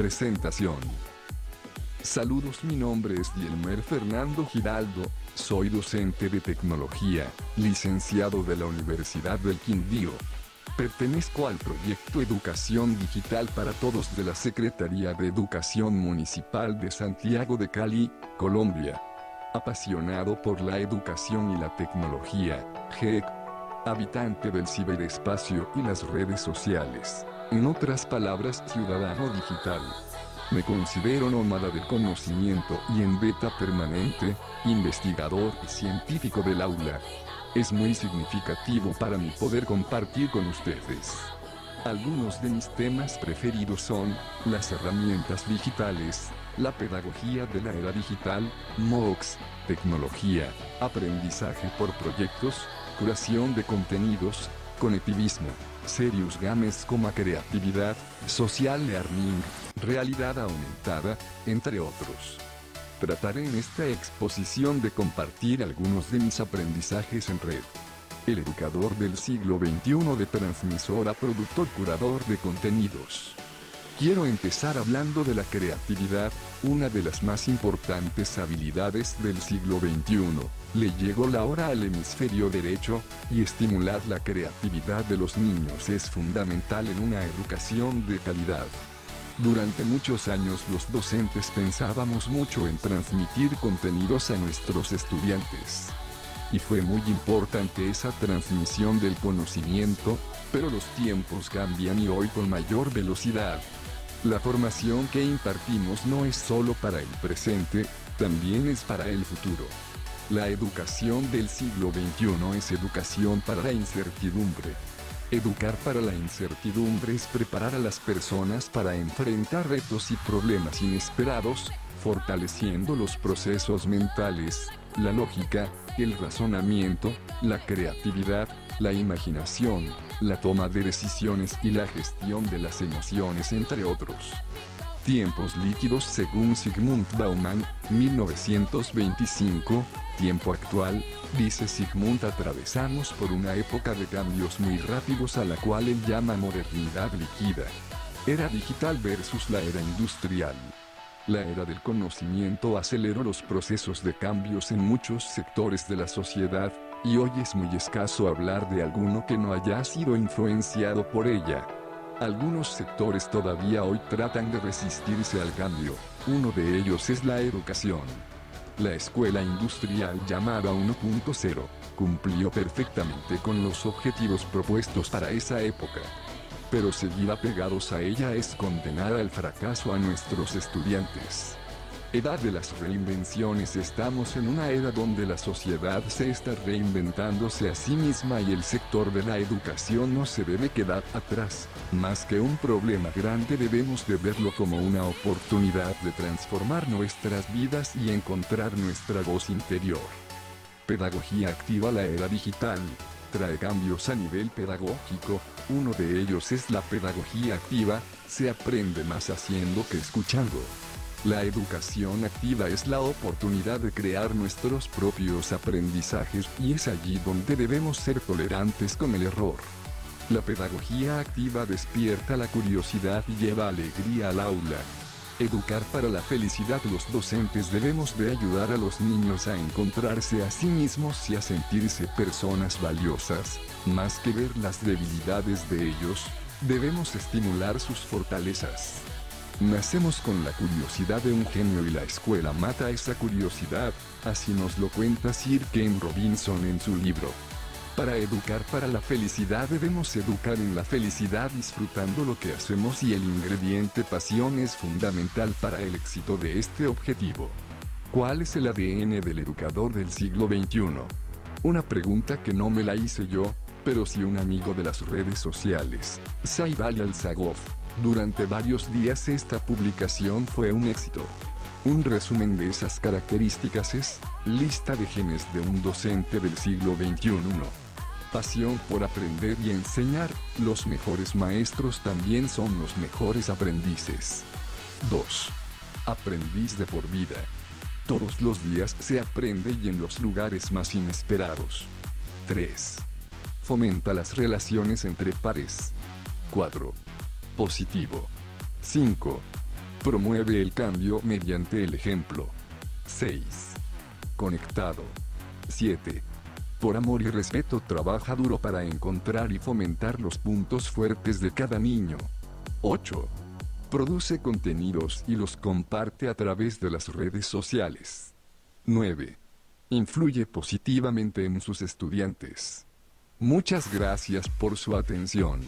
Presentación. Saludos, mi nombre es Dielmer Fernando Giraldo, soy docente de tecnología, licenciado de la Universidad del Quindío. Pertenezco al proyecto Educación Digital para Todos de la Secretaría de Educación Municipal de Santiago de Cali, Colombia. Apasionado por la educación y la tecnología, GEC. Habitante del ciberespacio y las redes sociales. En otras palabras, ciudadano digital. Me considero nómada del conocimiento y en beta permanente, investigador y científico del aula. Es muy significativo para mí poder compartir con ustedes. Algunos de mis temas preferidos son, las herramientas digitales, la pedagogía de la era digital, MOOCs, tecnología, aprendizaje por proyectos, curación de contenidos, conectivismo, serious games como creatividad, social learning, realidad aumentada, entre otros. Trataré en esta exposición de compartir algunos de mis aprendizajes en red. El educador del siglo XXI de transmisor a productor curador de contenidos. Quiero empezar hablando de la creatividad, una de las más importantes habilidades del siglo XXI. Le llegó la hora al hemisferio derecho, y estimular la creatividad de los niños es fundamental en una educación de calidad. Durante muchos años los docentes pensábamos mucho en transmitir contenidos a nuestros estudiantes. Y fue muy importante esa transmisión del conocimiento, pero los tiempos cambian y hoy con mayor velocidad. La formación que impartimos no es solo para el presente, también es para el futuro. La educación del siglo XXI es educación para la incertidumbre. Educar para la incertidumbre es preparar a las personas para enfrentar retos y problemas inesperados, fortaleciendo los procesos mentales, la lógica, el razonamiento, la creatividad, la imaginación, la toma de decisiones y la gestión de las emociones entre otros. Tiempos líquidos según Sigmund Bauman, 1925, tiempo actual, dice Sigmund atravesamos por una época de cambios muy rápidos a la cual él llama modernidad líquida. Era digital versus la era industrial. La era del conocimiento aceleró los procesos de cambios en muchos sectores de la sociedad, y hoy es muy escaso hablar de alguno que no haya sido influenciado por ella. Algunos sectores todavía hoy tratan de resistirse al cambio, uno de ellos es la educación. La escuela industrial llamada 1.0 cumplió perfectamente con los objetivos propuestos para esa época. Pero seguir apegados a ella es condenar al fracaso a nuestros estudiantes. Edad de las reinvenciones Estamos en una era donde la sociedad se está reinventándose a sí misma y el sector de la educación no se debe quedar atrás. Más que un problema grande debemos de verlo como una oportunidad de transformar nuestras vidas y encontrar nuestra voz interior. Pedagogía activa la era digital. Trae cambios a nivel pedagógico, uno de ellos es la pedagogía activa, se aprende más haciendo que escuchando. La educación activa es la oportunidad de crear nuestros propios aprendizajes y es allí donde debemos ser tolerantes con el error. La pedagogía activa despierta la curiosidad y lleva alegría al aula. Educar para la felicidad Los docentes debemos de ayudar a los niños a encontrarse a sí mismos y a sentirse personas valiosas, más que ver las debilidades de ellos, debemos estimular sus fortalezas. Nacemos con la curiosidad de un genio y la escuela mata esa curiosidad, así nos lo cuenta Sir Ken Robinson en su libro. Para educar para la felicidad debemos educar en la felicidad disfrutando lo que hacemos y el ingrediente pasión es fundamental para el éxito de este objetivo. ¿Cuál es el ADN del educador del siglo XXI? Una pregunta que no me la hice yo, pero sí un amigo de las redes sociales, Said Al-Zagov. Durante varios días esta publicación fue un éxito. Un resumen de esas características es, lista de genes de un docente del siglo XXI. Pasión por aprender y enseñar, los mejores maestros también son los mejores aprendices. 2. Aprendiz de por vida. Todos los días se aprende y en los lugares más inesperados. 3. Fomenta las relaciones entre pares. 4 positivo. 5. Promueve el cambio mediante el ejemplo. 6. Conectado. 7. Por amor y respeto trabaja duro para encontrar y fomentar los puntos fuertes de cada niño. 8. Produce contenidos y los comparte a través de las redes sociales. 9. Influye positivamente en sus estudiantes. Muchas gracias por su atención.